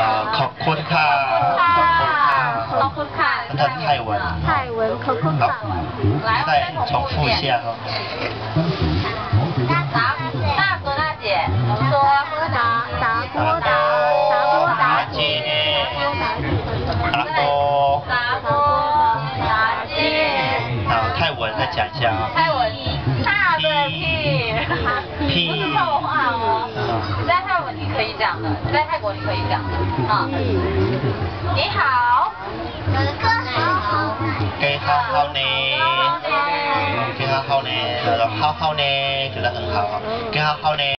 อ่าขอบคุณค่ะขอบคุณค่ะ ขอบคุณค่ะ 那泰文泰文可可好卡，再重复一下哈大大哥大姐，说达达波达达波达姐阿波达波达姐，好泰文再讲一下啊泰文大的屁，不是臭话哦。 你可以讲的，你在泰国你可以讲的。啊。你好，有的歌好好。给好好呢。给好好呢好好呢觉得很好。给好好呢